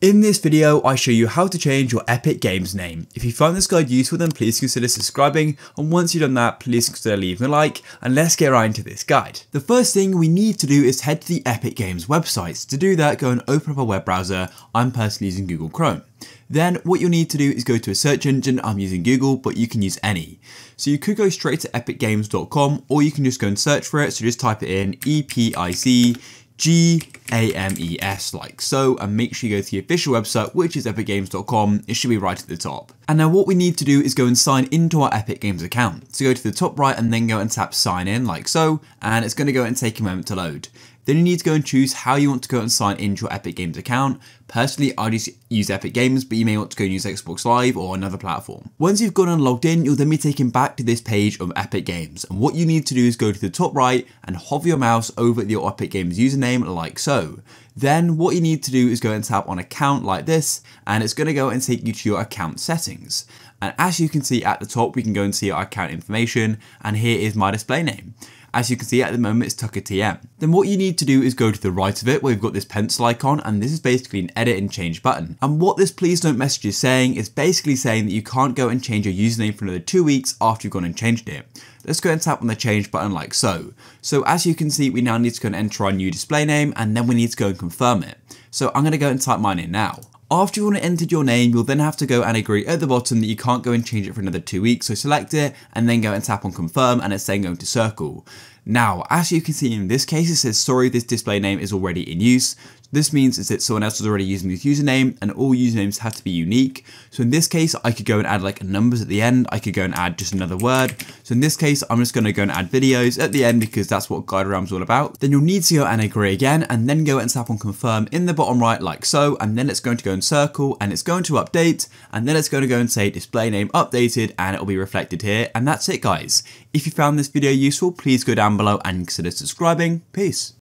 In this video, I show you how to change your Epic Games name. If you find this guide useful, then please consider subscribing, and once you've done that, please consider leaving a like, and let's get right into this guide. The first thing we need to do is head to the Epic Games website. To do that, go and open up a web browser. I'm personally using Google Chrome. Then what you'll need to do is go to a search engine, I'm using Google, but you can use any. So you could go straight to epicgames.com, or you can just go and search for it, so just type it in, E-P-I-C, G-A-M-E-S like so and make sure you go to the official website which is epicgames.com, it should be right at the top. And now what we need to do is go and sign into our Epic Games account. So go to the top right and then go and tap sign in like so and it's going to go and take a moment to load. Then you need to go and choose how you want to go and sign into your Epic Games account. Personally, I just use Epic Games, but you may want to go and use Xbox Live or another platform. Once you've gone and logged in, you'll then be taken back to this page of Epic Games. And what you need to do is go to the top right and hover your mouse over your Epic Games username like so. Then what you need to do is go and tap on account like this, and it's going to go and take you to your account settings. And as you can see at the top, we can go and see our account information, and here is my display name. As you can see at the moment it's Tucker TM. Then what you need to do is go to the right of it where we've got this pencil icon and this is basically an edit and change button. And what this please don't message is saying is basically saying that you can't go and change your username for another two weeks after you've gone and changed it. Let's go and tap on the change button like so. So as you can see, we now need to go and enter our new display name and then we need to go and confirm it. So I'm going to go and type mine in now. After you've entered your name, you'll then have to go and agree at the bottom that you can't go and change it for another two weeks. So select it and then go and tap on confirm and it's then going to circle. Now, as you can see in this case, it says, sorry, this display name is already in use. This means is that someone else is already using this username and all usernames have to be unique. So in this case, I could go and add like numbers at the end. I could go and add just another word. So in this case, I'm just going to go and add videos at the end because that's what GuideRealm's all about. Then you'll need to go and agree again and then go and tap on confirm in the bottom right like so. And then it's going to go and circle and it's going to update. And then it's going to go and say display name updated and it'll be reflected here. And that's it guys. If you found this video useful, please go down below and consider subscribing. Peace.